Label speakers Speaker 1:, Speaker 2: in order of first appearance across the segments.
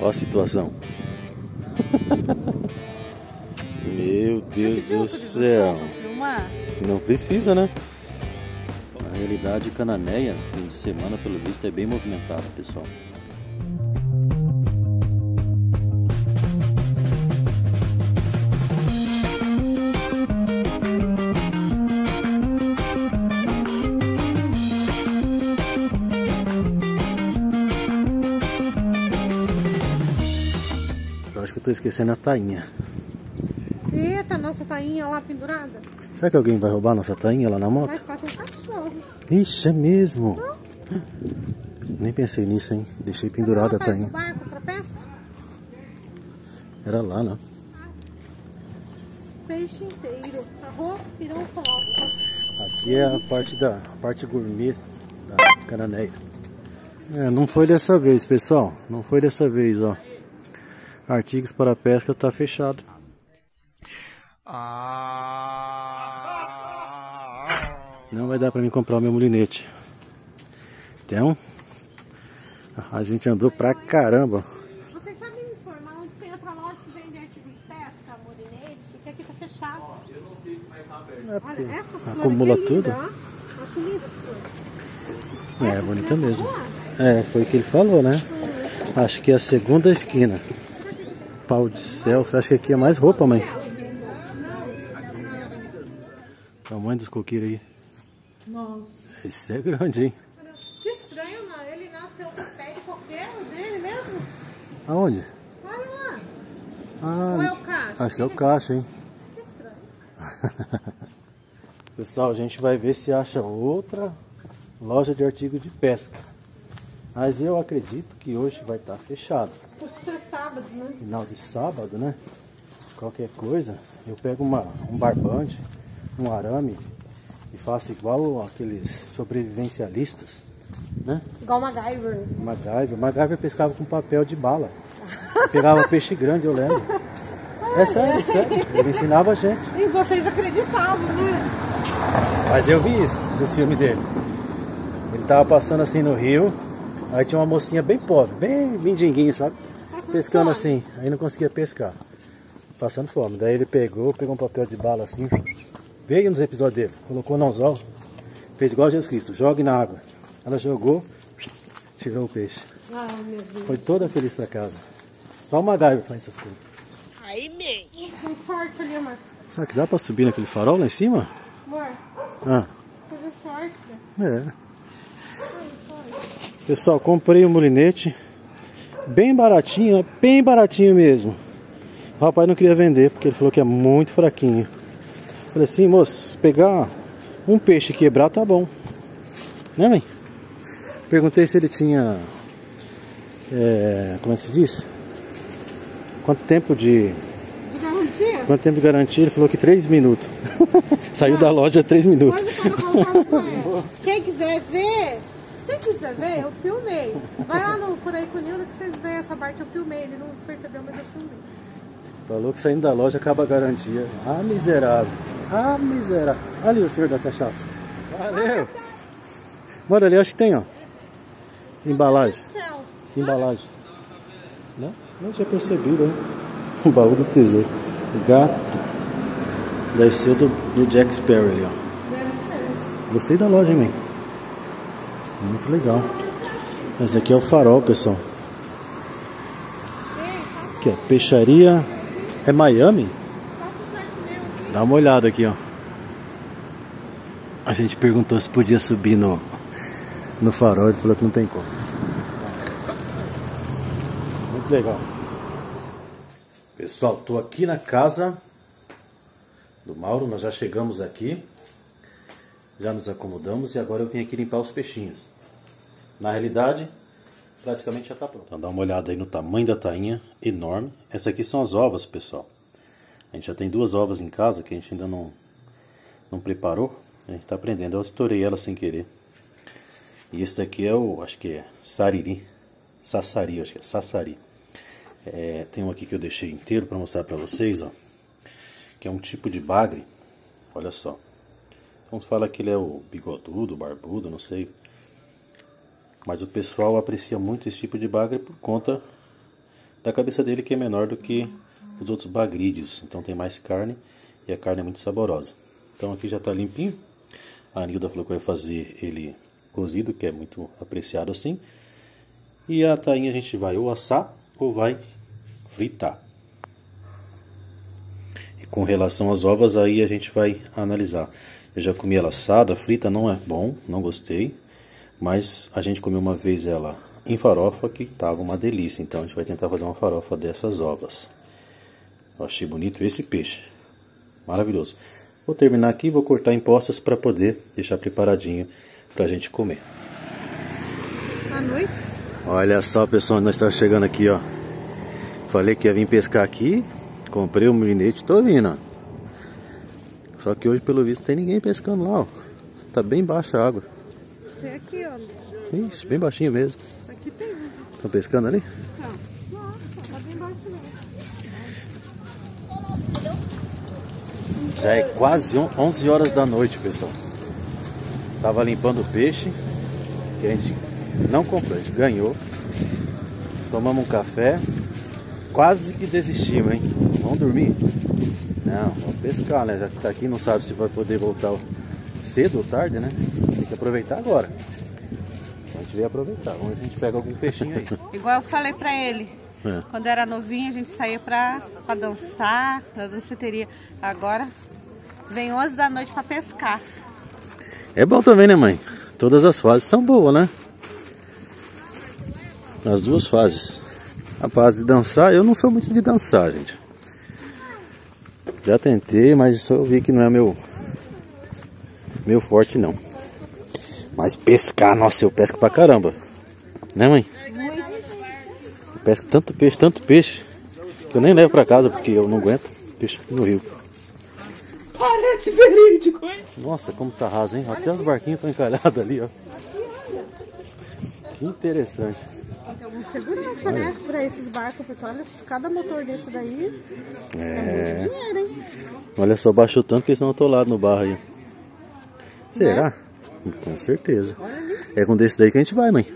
Speaker 1: Olha a situação. Meu Deus do céu. Não precisa, né? A realidade cananeia, fim de semana, pelo visto, é bem movimentada, pessoal. Acho que eu tô esquecendo a tainha.
Speaker 2: Eita, nossa tainha lá pendurada.
Speaker 1: Será que alguém vai roubar nossa tainha lá na moto?
Speaker 2: Mas.
Speaker 1: Ixi, é mesmo. Nem pensei nisso, hein? Deixei pendurada a tainha.
Speaker 2: barco pra pesca.
Speaker 1: Era lá, né?
Speaker 2: Peixe inteiro. Arroz, pirão.
Speaker 1: Aqui é a parte da a parte gourmet da cananeia. É, não foi dessa vez, pessoal. Não foi dessa vez, ó. Artigos para pesca tá fechado. Não vai dar para mim comprar o meu molinete. Então, a gente andou pra caramba.
Speaker 2: Vocês sabem me informar onde tem outra loja que vende artigos de pesca, molinete, que aqui tá fechado.
Speaker 1: É porque
Speaker 2: Olha, essa flor
Speaker 1: acumula
Speaker 2: aqui é linda,
Speaker 1: tudo.
Speaker 2: ó. Acho linda essa flor.
Speaker 1: É, bonita mesmo. É, foi o que ele falou, né? Acho que é a segunda esquina. Pau de selfie. Acho que aqui é mais roupa, mãe. Tamanho dos coqueiros aí.
Speaker 2: Nossa.
Speaker 1: Esse é grande, hein?
Speaker 2: Que estranho, não. Ele nasceu com o pé de coqueiro dele mesmo.
Speaker 1: Aonde?
Speaker 2: Olha lá.
Speaker 1: Ah,
Speaker 2: Ou é o caixa?
Speaker 1: acho que é o caixa, hein?
Speaker 2: Que estranho.
Speaker 1: Pessoal, a gente vai ver se acha outra loja de artigos de pesca. Mas eu acredito que hoje vai estar fechado.
Speaker 2: Sábado, né?
Speaker 1: final de sábado, né? Qualquer coisa, eu pego uma, um barbante, um arame e faço igual aqueles sobrevivencialistas, né?
Speaker 2: Igual MacGyver.
Speaker 1: MacGyver. MacGyver pescava com papel de bala. Pegava peixe grande, eu lembro. É sério, é sério. Ele ensinava a gente.
Speaker 2: E vocês acreditavam, né?
Speaker 1: Mas eu vi isso no filme dele. Ele tava passando assim no rio, aí tinha uma mocinha bem pobre, bem mindinguinha, sabe? Pescando assim, aí não conseguia pescar. Passando fome. Daí ele pegou, pegou um papel de bala assim, veio nos episódios dele, colocou no anzol, fez igual Jesus Cristo, jogue na água. Ela jogou, tirou o peixe.
Speaker 2: Ai, meu Deus.
Speaker 1: Foi toda feliz pra casa. Só uma gaiva faz essas coisas.
Speaker 2: Tem sorte ali, amor.
Speaker 1: Será que dá pra subir naquele farol lá em cima?
Speaker 2: Amor,
Speaker 1: Ah,
Speaker 2: fazer sorte.
Speaker 1: é. Pessoal, comprei um molinete bem baratinho, bem baratinho mesmo. O rapaz não queria vender porque ele falou que é muito fraquinho. Falei assim, moço, se pegar um peixe quebrar, tá bom. Né, mãe? Perguntei se ele tinha. é, como é que se diz? Quanto tempo de.
Speaker 2: Garantia?
Speaker 1: Quanto tempo de garantia? Ele falou que 3 minutos. Saiu da loja 3 minutos.
Speaker 2: Quem quiser ver, quem quiser ver, eu filmei. Vai lá no, por aí com o Nildo que vocês veem essa parte, eu filmei. Ele não percebeu, mas eu filmei.
Speaker 1: Falou que saindo da loja acaba a garantia. Ah, miserável. Ah, miserável. Ali o senhor da cachaça. Valeu. Bora ali, acho que tem, ó. Embalagem. Que embalagem? Não? Não tinha percebido, hein? O baú do tesouro. O gato. Deve ser do, do Jack Sparrow ali, ó. Gostei da loja, hein, mãe? Muito legal. Esse aqui é o farol, pessoal. Aqui, ó. Peixaria. É Miami? Dá uma olhada aqui, ó. A gente perguntou se podia subir no, no farol, ele falou que não tem como. Muito legal. Pessoal, tô aqui na casa do Mauro, nós já chegamos aqui. Já nos acomodamos e agora eu vim aqui limpar os peixinhos. Na realidade, praticamente já tá pronto. Então dá uma olhada aí no tamanho da tainha, enorme. Essas aqui são as ovas, pessoal. A gente já tem duas ovas em casa que a gente ainda não, não preparou. A gente está aprendendo. Eu estourei ela sem querer. E esse daqui é o, acho que é sariri. Sassari, acho que é sassari. É, tem um aqui que eu deixei inteiro para mostrar para vocês, ó. Que é um tipo de bagre. Olha só. Então fala que ele é o bigodudo, barbudo, não sei. Mas o pessoal aprecia muito esse tipo de bagre por conta da cabeça dele que é menor do que os outros bagrídeos. Então tem mais carne e a carne é muito saborosa. Então aqui já está limpinho. A Nilda falou que vai fazer ele cozido, que é muito apreciado assim. E a tainha a gente vai ou assar ou vai fritar. E com relação às ovas aí a gente vai analisar. Eu já comi ela assada, frita não é bom, não gostei. Mas a gente comeu uma vez ela em farofa que estava uma delícia. Então a gente vai tentar fazer uma farofa dessas ovas. Eu achei bonito esse peixe. Maravilhoso. Vou terminar aqui, vou cortar em postas para poder deixar preparadinho para a gente comer.
Speaker 2: Boa noite.
Speaker 1: Olha só, pessoal, nós estamos chegando aqui, ó. Falei que ia vir pescar aqui, comprei o um milinete, tô vindo. Só que hoje, pelo visto, tem ninguém pescando lá, ó. Tá bem baixa a água.
Speaker 2: Tem aqui, ó.
Speaker 1: Ixi, bem baixinho mesmo.
Speaker 2: Aqui tem.
Speaker 1: Estão pescando ali?
Speaker 2: Não, nossa, tá bem baixo não.
Speaker 1: Já é quase 11 horas da noite, pessoal. Tava limpando o peixe, que a gente não comprou, a gente ganhou. Tomamos um café, quase que desistimos, hein? Vamos dormir? Não, vamos pescar, né? Já que tá aqui, não sabe se vai poder voltar cedo ou tarde, né? Aproveitar agora. A gente veio aproveitar, vamos ver se a gente pega algum peixinho aí.
Speaker 2: Igual eu falei pra ele, é. quando era novinho a gente saía pra, pra dançar, na danceteria. Agora vem 11 da noite pra pescar.
Speaker 1: É bom também, né mãe? Todas as fases são boas, né? As duas fases. A fase de dançar, eu não sou muito de dançar, gente. Já tentei, mas só vi que não é meu meu forte não. Mas pescar, nossa, eu pesco pra caramba. Né, mãe? Eu pesco tanto peixe, tanto peixe, que eu nem levo pra casa porque eu não aguento peixe no rio.
Speaker 2: Parece verídico, hein?
Speaker 1: Nossa, como tá raso, hein? Até os barquinhos estão encalhados ali, ó. Que interessante.
Speaker 2: Tem alguma segurança, né? Pra esses barcos, porque olha, cada motor desse daí é, é muito dinheiro, hein?
Speaker 1: Olha só, baixou tanto que eles estão atolados no barro aí. Será? Né? Com certeza. É com desse daí que a gente vai, mãe.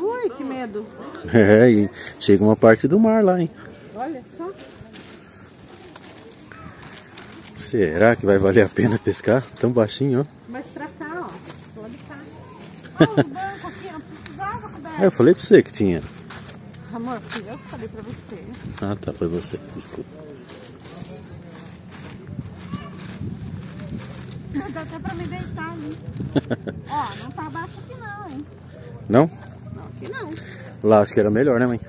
Speaker 2: Ui, que medo.
Speaker 1: É, e chega uma parte do mar lá, hein?
Speaker 2: Olha só.
Speaker 1: Será que vai valer a pena pescar tão baixinho, ó?
Speaker 2: Mas pra cá, ó. Pode cá. O banco aqui, não precisava coberto.
Speaker 1: É, eu falei pra você que tinha.
Speaker 2: Amor, eu falei pra você.
Speaker 1: Ah, tá, foi você. Desculpa.
Speaker 2: Dá até pra me deitar ali. Ó, não tá baixo aqui não, hein?
Speaker 1: Não?
Speaker 2: Não, aqui não.
Speaker 1: Lá acho que era melhor, né, mãe?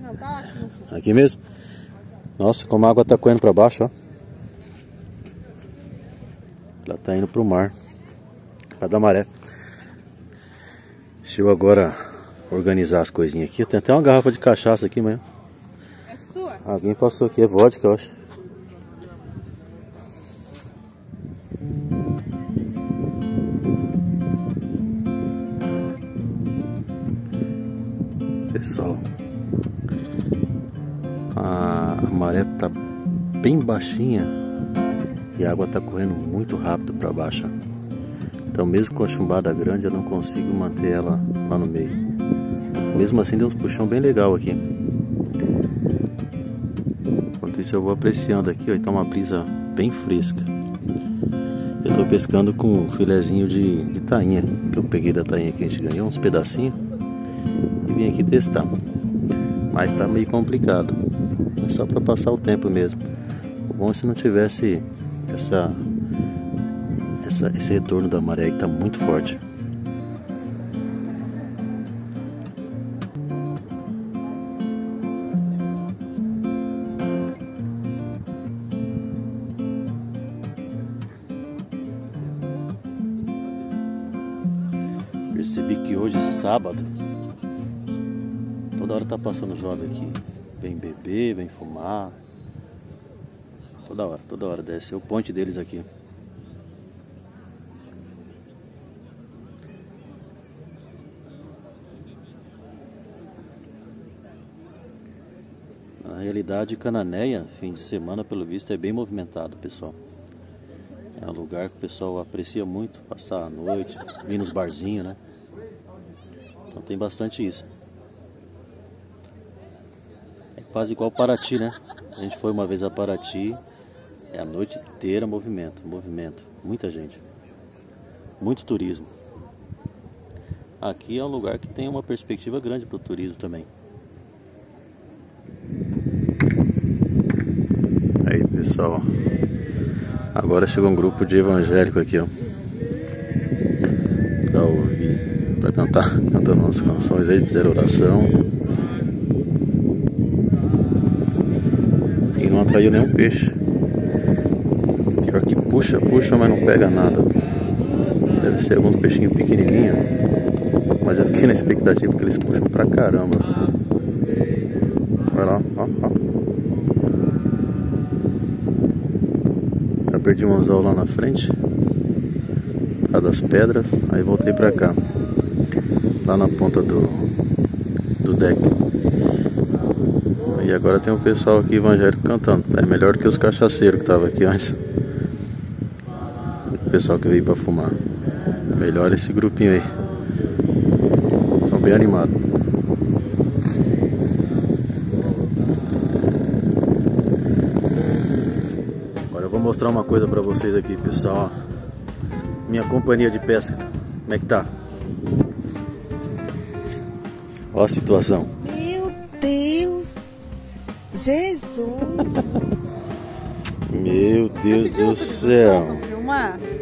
Speaker 2: Não, tá ótimo.
Speaker 1: Aqui mesmo? Nossa, como a água tá correndo pra baixo, ó. Ela tá indo pro mar. Por da maré. Deixa eu agora organizar as coisinhas aqui. Tem até uma garrafa de cachaça aqui, mãe.
Speaker 2: É sua?
Speaker 1: Alguém passou aqui, é vodka, eu acho. Pessoal, a maré tá bem baixinha e a água tá correndo muito rápido para baixo. Então mesmo com a chumbada grande eu não consigo manter ela lá no meio. Mesmo assim deu uns puxão bem legal aqui. Enquanto isso eu vou apreciando aqui, ó, e tá uma brisa bem fresca. Eu tô pescando com um filezinho de, de tainha, que eu peguei da tainha que a gente ganhou, uns pedacinhos vim aqui testar. Mas tá meio complicado. É só para passar o tempo mesmo. O bom é se não tivesse essa, essa esse retorno da maré que tá muito forte. Percebi que hoje é sábado Toda hora tá passando jovem aqui. Vem beber, vem fumar. Toda hora, toda hora desce. É o ponte deles aqui. Na realidade, Cananéia, fim de semana, pelo visto, é bem movimentado, pessoal. É um lugar que o pessoal aprecia muito, passar a noite, vir nos barzinhos, né? Então tem bastante isso. Quase igual Paraty, né? A gente foi uma vez a Paraty, é a noite inteira movimento, movimento, muita gente, muito turismo. Aqui é um lugar que tem uma perspectiva grande para o turismo também. Aí pessoal, agora chegou um grupo de evangélico aqui, ó, para ouvir, para cantar, cantando umas canções aí, fizeram oração. Atraiu nenhum peixe. Pior que puxa, puxa, mas não pega nada. Deve ser alguns peixinhos pequenininhos. Mas eu fiquei na expectativa que eles puxam pra caramba. Olha lá, ó, ó. Já perdi um anzol lá na frente. Por causa das pedras. Aí voltei pra cá. Lá na ponta do, do deck. E agora tem um pessoal aqui evangélico cantando. É melhor que os cachaceiros que estavam aqui antes. O pessoal que veio pra fumar. É melhor esse grupinho aí. São bem animados. Agora eu vou mostrar uma coisa pra vocês aqui, pessoal. Minha companhia de pesca. Como é que tá? Olha a situação.
Speaker 2: Meu Deus! Jesus!
Speaker 1: Meu Deus do céu.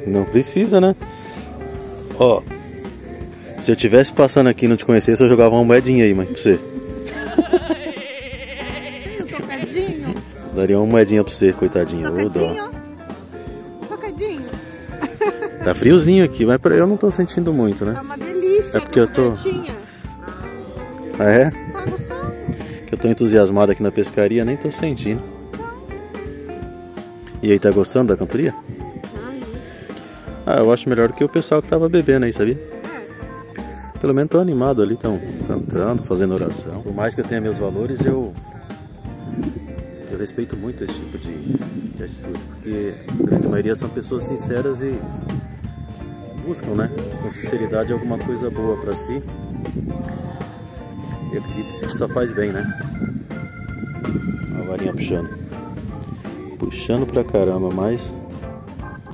Speaker 1: Não precisa, né? Ó, se eu tivesse passando aqui e não te conhecesse, eu jogava uma moedinha aí, mãe, pra você.
Speaker 2: Tocadinho?
Speaker 1: Daria uma moedinha pra você, coitadinho. Ô.
Speaker 2: Tocadinho? Tocadinho?
Speaker 1: Tá friozinho aqui, mas eu não tô sentindo muito,
Speaker 2: Tá
Speaker 1: né?
Speaker 2: uma delícia.
Speaker 1: É porque eu tô-. Ah, é? Que eu tô entusiasmado aqui na pescaria, nem tô sentindo. E aí, tá gostando da cantoria? Ah, eu acho melhor do que o pessoal que tava bebendo aí, sabia? Pelo menos tô animado ali, estão cantando, fazendo oração. Por mais que eu tenha meus valores, eu eu respeito muito esse tipo de, de atitude, porque a grande maioria são pessoas sinceras e buscam, né, com sinceridade alguma coisa boa pra si. E acredito que só faz bem, né? A varinha puxando. Puxando pra caramba, mas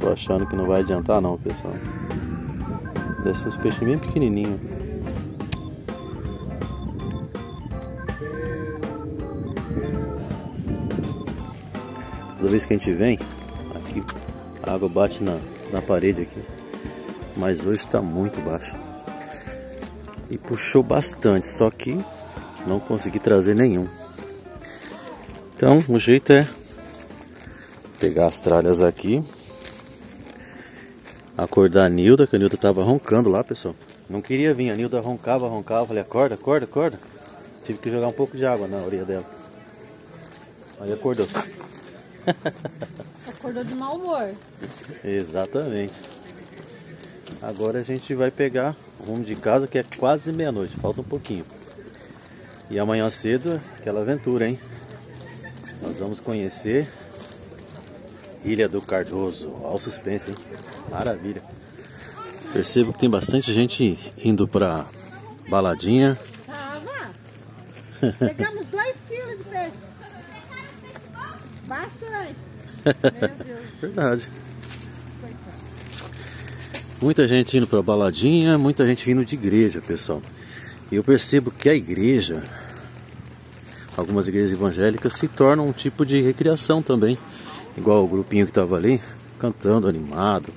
Speaker 1: tô achando que não vai adiantar não, pessoal. Uns peixes bem pequenininhos. Toda vez que a gente vem, aqui a água bate na, na parede aqui. Mas hoje está muito baixo. E puxou bastante, só que não consegui trazer nenhum. Então o jeito é pegar as tralhas aqui acordar a Nilda, que a Nilda tava roncando lá, pessoal. Não queria vir, a Nilda roncava, roncava. Falei, acorda, acorda, acorda. Tive que jogar um pouco de água na orelha dela. Aí acordou.
Speaker 2: Acordou de mau humor.
Speaker 1: Exatamente. Agora a gente vai pegar rumo de casa, que é quase meia-noite, falta um pouquinho. E amanhã cedo, aquela aventura, hein? Nós vamos conhecer Ilha do Cardoso. Olha o suspense, hein? Maravilha. Percebo que tem bastante gente indo pra baladinha.
Speaker 2: Tava. Pegamos dois quilos de peixe. Bastante. Meu Deus.
Speaker 1: Verdade. Muita gente indo pra baladinha, muita gente indo de igreja, pessoal. E eu percebo que a igreja, algumas igrejas evangélicas, se tornam um tipo de recreação também. Igual o grupinho que tava ali, cantando, animado,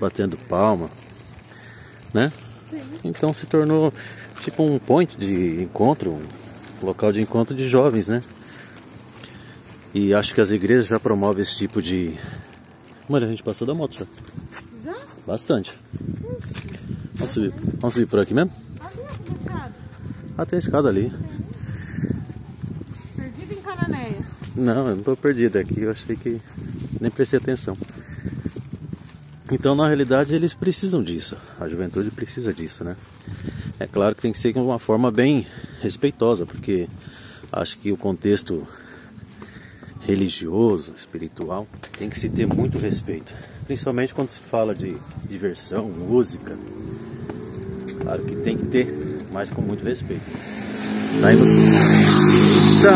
Speaker 1: batendo palma, né? Então se tornou tipo um point de encontro, um local de encontro de jovens, né? E acho que as igrejas já promovem esse tipo de. Mano, a gente passou da moto já. Bastante. Vamos subir, vamos subir por aqui mesmo? Ah, tem a escada ali.
Speaker 2: Perdido em Cananéia.
Speaker 1: Não, eu não tô perdido aqui, eu achei que nem prestei atenção. Então, na realidade, eles precisam disso. A juventude precisa disso, né? É claro que tem que ser de uma forma bem respeitosa, porque acho que o contexto religioso, espiritual, tem que se ter muito respeito. Principalmente quando se fala de diversão, música. Claro que tem que ter, mas com muito respeito. Saímos. Eita!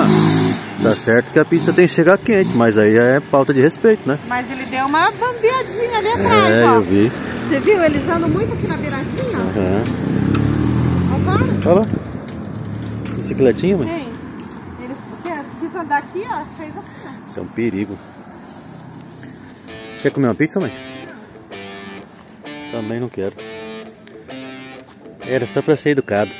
Speaker 1: Tá certo que a pizza tem que chegar quente, mas aí é falta de respeito, né?
Speaker 2: Mas ele deu uma bambeadinha ali atrás,
Speaker 1: é,
Speaker 2: ó.
Speaker 1: eu vi.
Speaker 2: Você viu? Eles andam muito aqui na beiradinha, ó.
Speaker 1: Aham.
Speaker 2: Agora,
Speaker 1: Olha lá. Bicicletinha, mãe?
Speaker 2: tem. Ele quis andar aqui, ó. Fez assim, ó.
Speaker 1: Isso é um perigo. Quer comer uma pizza, mãe? Também não quero. Era só pra ser educado.